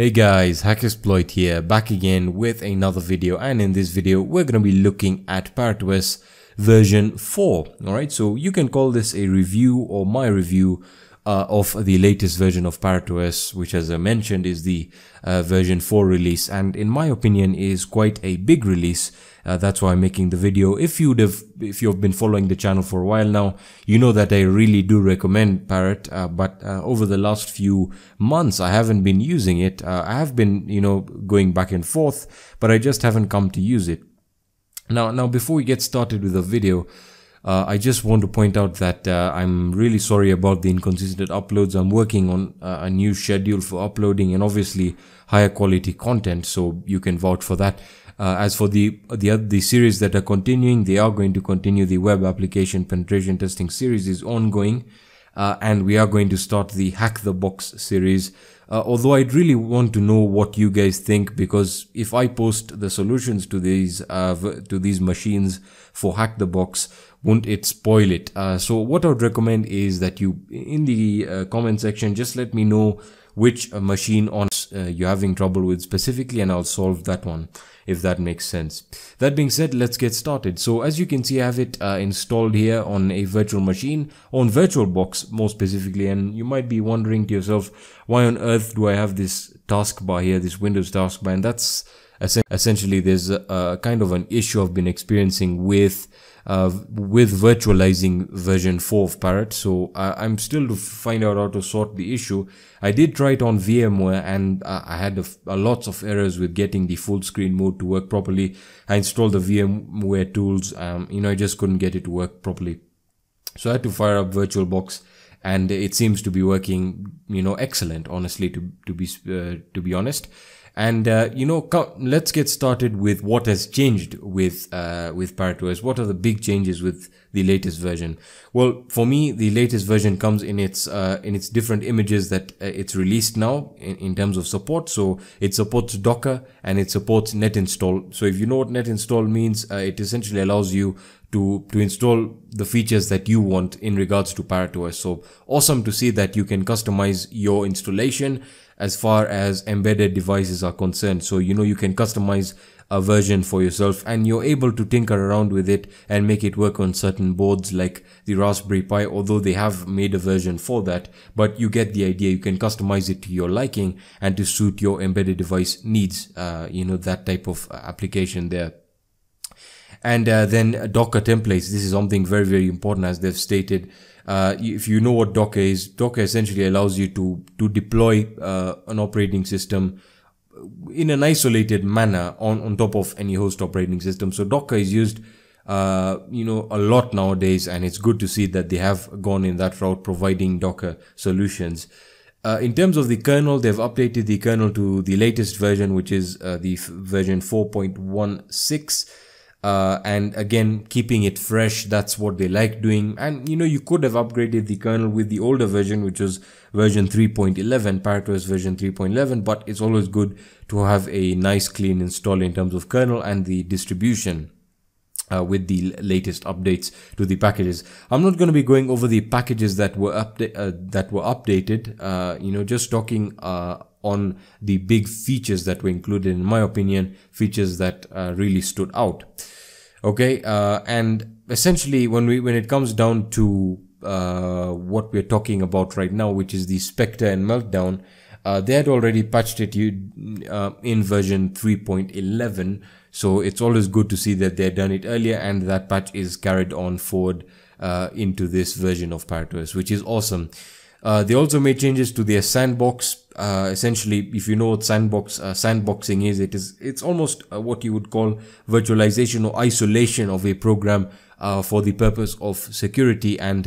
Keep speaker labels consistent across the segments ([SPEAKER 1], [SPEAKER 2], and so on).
[SPEAKER 1] Hey guys, HackerSploit here, back again with another video and in this video we're going to be looking at ParrotOS version 4. Alright, so you can call this a review or my review uh, of the latest version of ParrotOS which as I mentioned is the uh, version 4 release and in my opinion is quite a big release uh, that's why I'm making the video. If you'd have, if you've been following the channel for a while now, you know that I really do recommend Parrot. Uh, but uh, over the last few months, I haven't been using it. Uh, I have been, you know, going back and forth, but I just haven't come to use it. Now, now before we get started with the video, uh, I just want to point out that uh, I'm really sorry about the inconsistent uploads. I'm working on uh, a new schedule for uploading and obviously higher quality content, so you can vouch for that. Uh, as for the the the series that are continuing, they are going to continue. The web application penetration testing series is ongoing, uh, and we are going to start the hack the box series. Uh, although I'd really want to know what you guys think because if I post the solutions to these to these machines for hack the box, won't it spoil it? Uh, so what I would recommend is that you in the uh, comment section just let me know which machine on you're having trouble with specifically, and I'll solve that one if that makes sense. That being said, let's get started. So as you can see, I have it uh, installed here on a virtual machine, on VirtualBox more specifically, and you might be wondering to yourself, why on earth do I have this taskbar here, this Windows taskbar, and that's essentially there's a, a kind of an issue I've been experiencing with uh, with virtualizing version 4 of Parrot. So uh, I'm still to find out how to sort the issue. I did try it on VMware and uh, I had a, a lots of errors with getting the full screen mode to work properly. I installed the VMware tools. Um, you know, I just couldn't get it to work properly. So I had to fire up VirtualBox and it seems to be working, you know, excellent, honestly, to, to be, uh, to be honest. And uh, you know, let's get started with what has changed with uh, with ParrotOS. What are the big changes with the latest version? Well, for me, the latest version comes in its uh, in its different images that uh, it's released now in, in terms of support. So it supports Docker and it supports net install. So if you know what net install means, uh, it essentially allows you to to install the features that you want in regards to ParrotOS. So awesome to see that you can customize your installation as far as embedded devices are concerned. So, you know, you can customize a version for yourself and you're able to tinker around with it and make it work on certain boards like the Raspberry Pi, although they have made a version for that, but you get the idea. You can customize it to your liking and to suit your embedded device needs, uh, you know, that type of application there. And uh, then Docker templates. This is something very, very important as they've stated. Uh, if you know what Docker is, Docker essentially allows you to to deploy uh, an operating system in an isolated manner on on top of any host operating system. So Docker is used, uh, you know, a lot nowadays, and it's good to see that they have gone in that route, providing Docker solutions. Uh, in terms of the kernel, they've updated the kernel to the latest version, which is uh, the version 4.16 uh, and again keeping it fresh that's what they like doing and you know you could have upgraded the kernel with the older version which was version 3.11 ParrotOS version 3.11 but it's always good to have a nice clean install in terms of kernel and the distribution uh, with the latest updates to the packages. I'm not going to be going over the packages that were uh, that were updated. Uh, you know, just talking uh, on the big features that were included. In my opinion, features that uh, really stood out. Okay, uh, and essentially, when we when it comes down to what we're talking about right now, which is the Spectre and Meltdown, they had already patched it in version 3.11 so it's always good to see that they've done it earlier and that patch is carried on forward uh, into this version of ParrotOS, which is awesome. Uh, they also made changes to their sandbox. Uh, essentially, if you know what sandbox uh, sandboxing is, it is it's almost uh, what you would call virtualization or isolation of a program uh, for the purpose of security. And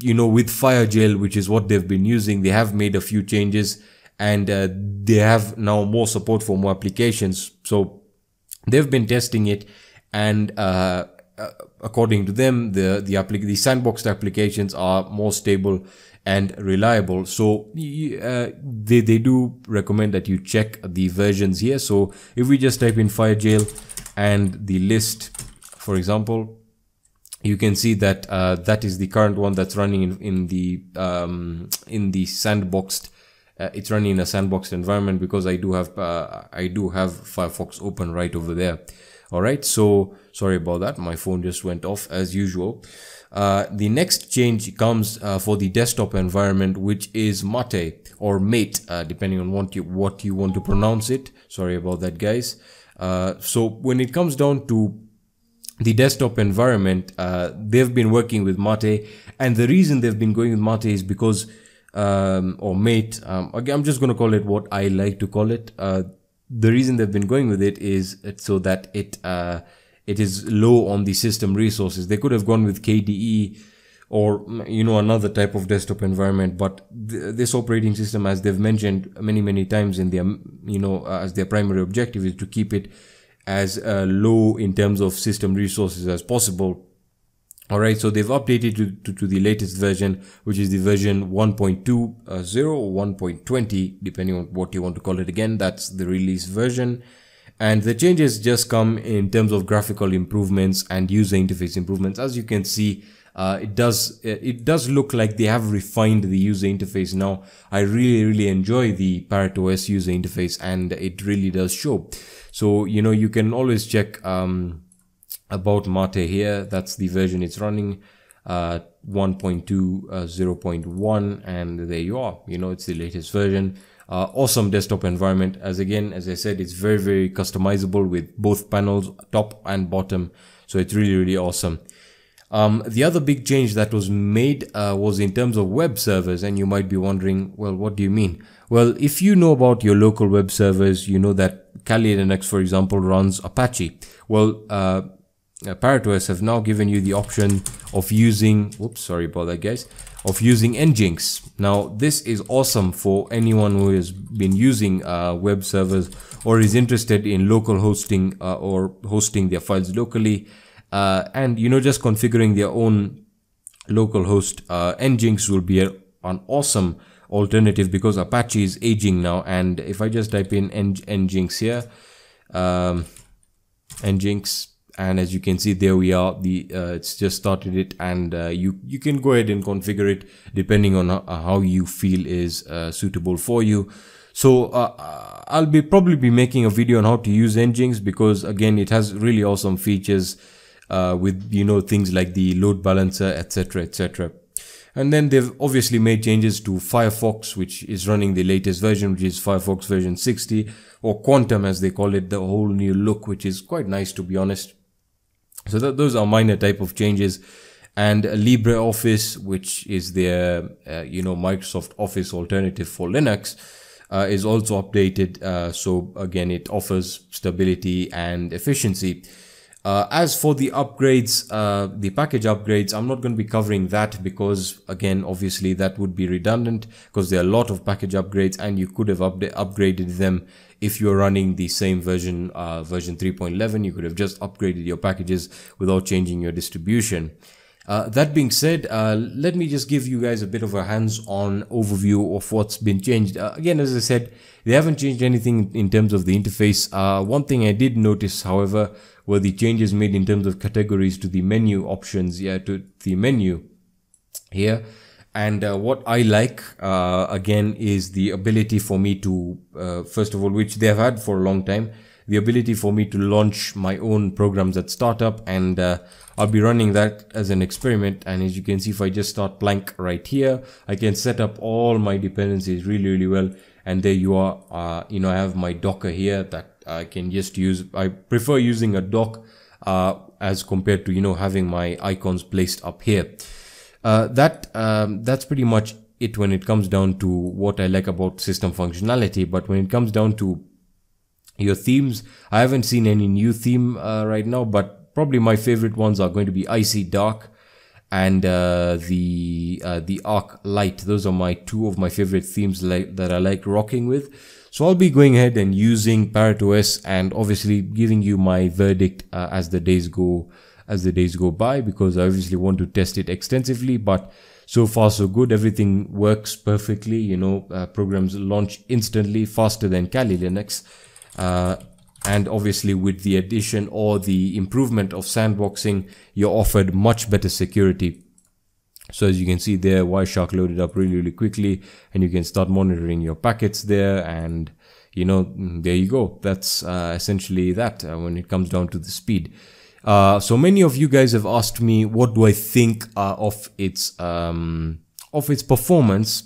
[SPEAKER 1] you know, with FireJail, which is what they've been using, they have made a few changes and they have now more support for more applications. So they've been testing it and uh, uh, according to them the the, the sandboxed applications are more stable and reliable so uh, they, they do recommend that you check the versions here so if we just type in firejail and the list for example you can see that uh, that is the current one that's running in, in the um, in the sandboxed uh, it's running in a sandboxed environment because I do have uh, I do have Firefox open right over there. All right, so sorry about that. My phone just went off as usual. Uh, the next change comes uh, for the desktop environment, which is Mate or Mate, uh, depending on what you what you want to pronounce it. Sorry about that, guys. Uh, so when it comes down to the desktop environment, uh, they've been working with Mate, and the reason they've been going with Mate is because, um, or Mate, um, again, I'm just going to call it what I like to call it. Uh, the reason they've been going with it is so that it uh, it is low on the system resources. They could have gone with KDE or you know another type of desktop environment, but th this operating system, as they've mentioned many many times in their you know as their primary objective is to keep it as uh, low in terms of system resources as possible. All right, so they've updated to, to, to the latest version, which is the version 1.20 or 1.20, depending on what you want to call it again. That's the release version. And the changes just come in terms of graphical improvements and user interface improvements. As you can see, uh, it does it does look like they have refined the user interface now. I really really enjoy the Parrot OS user interface, and it really does show. So you know you can always check um, about Mate here. That's the version it's running. Uh, 1.2 uh, 0.1 and there you are you know it's the latest version uh, awesome desktop environment as again as i said it's very very customizable with both panels top and bottom so it's really really awesome um, the other big change that was made uh, was in terms of web servers, and you might be wondering, well, what do you mean? Well, if you know about your local web servers, you know that Kali Linux, for example, runs Apache. Well, uh, uh ParrotOS have now given you the option of using, whoops, sorry about that, guys, of using Nginx. Now, this is awesome for anyone who has been using uh, web servers or is interested in local hosting uh, or hosting their files locally uh, and you know just configuring their own local host uh, nginx will be a, an awesome alternative because apache is aging now and if i just type in Ng nginx here um, nginx and as you can see there we are. The uh, it's just started it. And uh, you you can go ahead and configure it depending on how, how you feel is uh, suitable for you. So uh, uh, I'll be probably be making a video on how to use Nginx because again it has really awesome features uh, with you know things like the load balancer etc etc and then they've obviously made changes to Firefox which is running the latest version which is Firefox version 60 or Quantum as they call it the whole new look which is quite nice to be honest so that, those are minor type of changes. And LibreOffice which is their uh, you know Microsoft Office alternative for Linux uh, is also updated. Uh, so again it offers stability and efficiency uh, as for the upgrades, uh, the package upgrades, I'm not going to be covering that because again, obviously that would be redundant because there are a lot of package upgrades and you could have upgraded them if you're running the same version, uh, version 3.11, you could have just upgraded your packages without changing your distribution. Uh, that being said, uh, let me just give you guys a bit of a hands-on overview of what's been changed. Uh, again, as I said, they haven't changed anything in terms of the interface. Uh, one thing I did notice, however, were the changes made in terms of categories to the menu options, yeah, to the menu here. And uh, what I like, uh, again, is the ability for me to, uh, first of all, which they have had for a long time, the ability for me to launch my own programs at startup. And uh, I'll be running that as an experiment. And as you can see, if I just start blank right here, I can set up all my dependencies really, really well. And there you are, uh, you know, I have my Docker here that I can just use, I prefer using a dock uh, as compared to, you know, having my icons placed up here. Uh, that um, That's pretty much it when it comes down to what I like about system functionality. But when it comes down to your themes, I haven't seen any new theme uh, right now, but probably my favorite ones are going to be Icy Dark and uh, the uh, the Arc Light. Those are my two of my favorite themes like, that I like rocking with. So I'll be going ahead and using ParrotOS and obviously giving you my verdict uh, as the days go as the days go by because I obviously want to test it extensively but so far so good everything works perfectly you know uh, programs launch instantly faster than Kali Linux and obviously with the addition or the improvement of sandboxing you're offered much better security. So as you can see there wireshark loaded up really really quickly and you can start monitoring your packets there and you know mm, there you go. That's uh, essentially that uh, when it comes down to the speed. Uh, so many of you guys have asked me what do I think uh, of its um, of its performance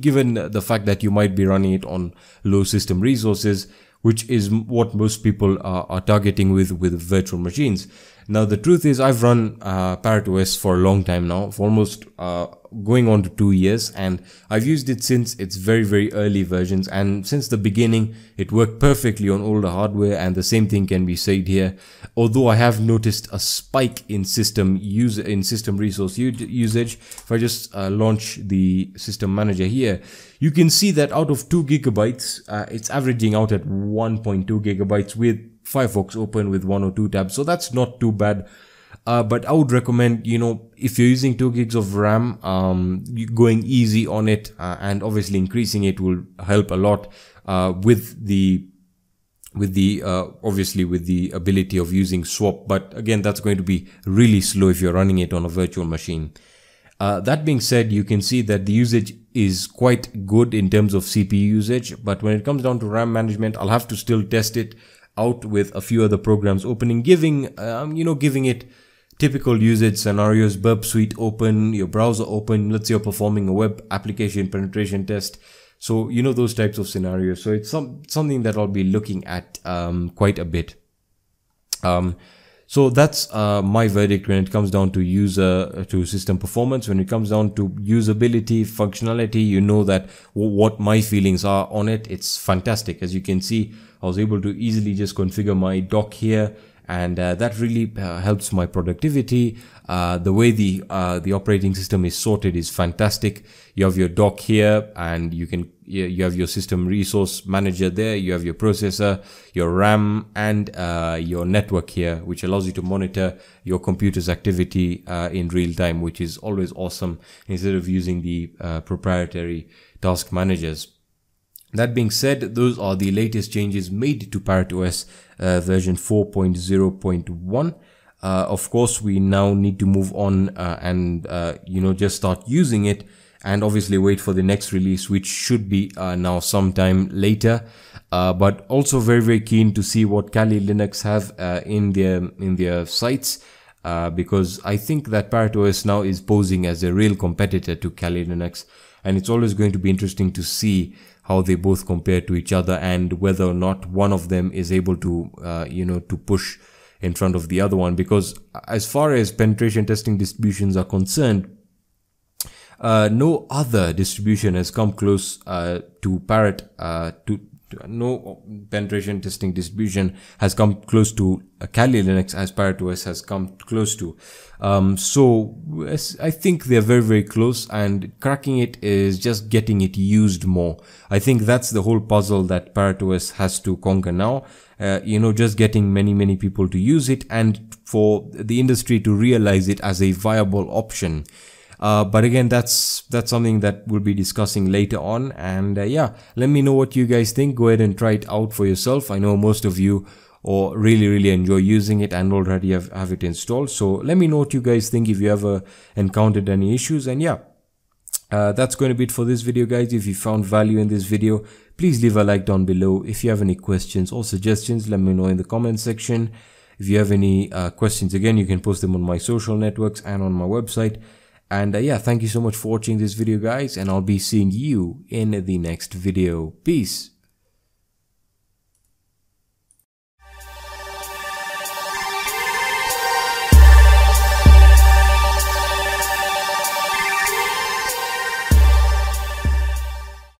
[SPEAKER 1] given the fact that you might be running it on low system resources which is what most people are, are targeting with with virtual machines now the truth is I've run uh, ParrotOS for a long time now, for almost uh, going on to two years and I've used it since its very very early versions and since the beginning it worked perfectly on older hardware and the same thing can be said here. Although I have noticed a spike in system use in system resource usage, if I just uh, launch the system manager here, you can see that out of 2 gigabytes, uh, it's averaging out at 1.2 gigabytes with Firefox open with one or two tabs. So that's not too bad. Uh, but I would recommend, you know, if you're using 2 gigs of RAM, um, going easy on it uh, and obviously increasing it will help a lot uh, with the with the uh, obviously with the ability of using swap but again that's going to be really slow if you're running it on a virtual machine uh, that being said you can see that the usage is quite good in terms of CPU usage but when it comes down to RAM management I'll have to still test it out with a few other programs opening, giving, um, you know, giving it typical usage scenarios, Burp Suite open, your browser open, let's say you're performing a web application penetration test. So, you know, those types of scenarios. So it's some, something that I'll be looking at, um, quite a bit. Um, so that's uh, my verdict when it comes down to user uh, to system performance. When it comes down to usability, functionality, you know that what my feelings are on it. It's fantastic. As you can see, I was able to easily just configure my dock here and uh, that really uh, helps my productivity. Uh, the way the uh, the operating system is sorted is fantastic. You have your dock here, and you can you have your system resource manager there. You have your processor, your RAM, and uh, your network here, which allows you to monitor your computer's activity uh, in real time, which is always awesome instead of using the proprietary task managers. That being said, those are the latest changes made to ParrotOS uh, version 4.0.1. Uh, of course, we now need to move on uh, and, uh, you know, just start using it and obviously wait for the next release, which should be uh, now sometime later. Uh, but also very, very keen to see what Kali Linux have in their in their sights. because I think that ParrotOS now is posing as a real competitor to Kali Linux and it's always going to be interesting to see how they both compare to each other and whether or not one of them is able to uh, you know to push in front of the other one. Because as far as penetration testing distributions are concerned uh, no other distribution has come close uh, to Parrot uh, to no penetration testing distribution has come close to uh, Kali Linux as ParrotOS has come close to. Um, so I think they're very, very close and cracking it is just getting it used more. I think that's the whole puzzle that ParrotOS has to conquer now. Uh, you know, just getting many, many people to use it and for the industry to realize it as a viable option. Uh, but again, that's that's something that we'll be discussing later on. And uh, yeah, let me know what you guys think. Go ahead and try it out for yourself. I know most of you or really really enjoy using it and already have, have it installed. So let me know what you guys think if you ever encountered any issues. And yeah, uh, that's going to be it for this video guys. If you found value in this video, please leave a like down below. If you have any questions or suggestions, let me know in the comment section. If you have any uh, questions, again, you can post them on my social networks and on my website. And uh, yeah, thank you so much for watching this video guys and I'll be seeing you in the next video. Peace.